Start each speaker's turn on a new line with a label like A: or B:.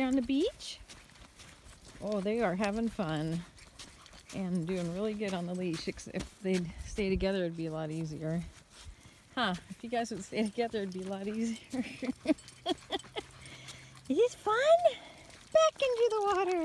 A: down the beach. Oh, they are having fun and doing really good on the leash. If they'd stay together, it'd be a lot easier. Huh, if you guys would stay together, it'd be a lot easier. It is fun. Back into the water.